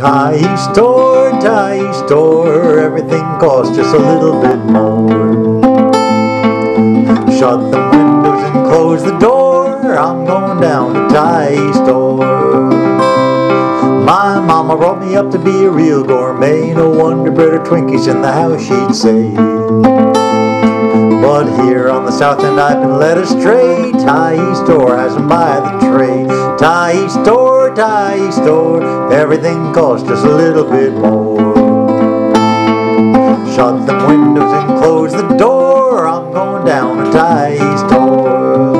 Tyee store, Tyee store, everything costs just a little bit more. Shut the windows and close the door, I'm going down to Tyee store. My mama brought me up to be a real gourmet, no wonder bread or Twinkies in the house she'd say. But here on the south end I've been led astray, Tyee store has them by the tray. Tyee store, Tyee store, everything costs just a little bit more. Shut the windows and close the door, I'm going down to Tyee store.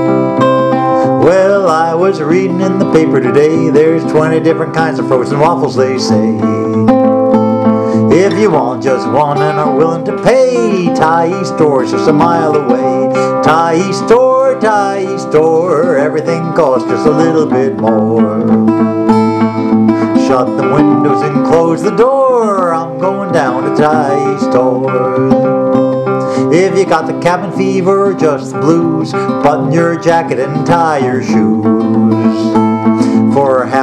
Well, I was reading in the paper today, there's 20 different kinds of frozen waffles, they say. You want just one and are willing to pay, Tyee Store's just a mile away. Tyee Store, Tyee Store, everything costs just a little bit more. Shut the windows and close the door, I'm going down to Tyee Store. If you got the cabin fever or just the blues, button your jacket and tie your shoes.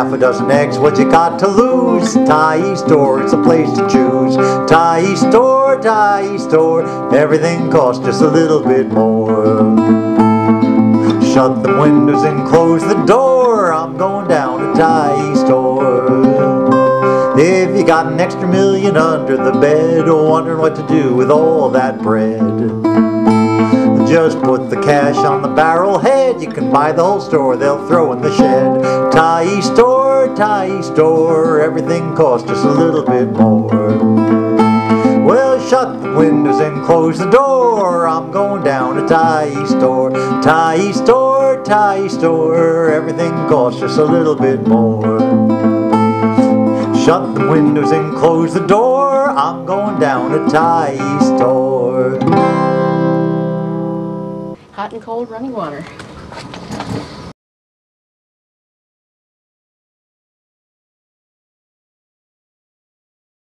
Half a dozen eggs, what you got to lose? Tyee Store, it's a place to choose. Tyee Store, Tyee Store, everything costs just a little bit more. Shut the windows and close the door, I'm going down to Tyee Store. If you got an extra million under the bed, wondering what to do with all that bread. Just put the cash on the barrel head. You can buy the whole store, they'll throw in the shed. Tyee store, Tyee store, everything costs just a little bit more. Well, shut the windows and close the door. I'm going down to Tyee store. Tyee store, Tyee store, everything costs just a little bit more. Shut the windows and close the door. I'm going down to Tyee store. Hot and cold running water.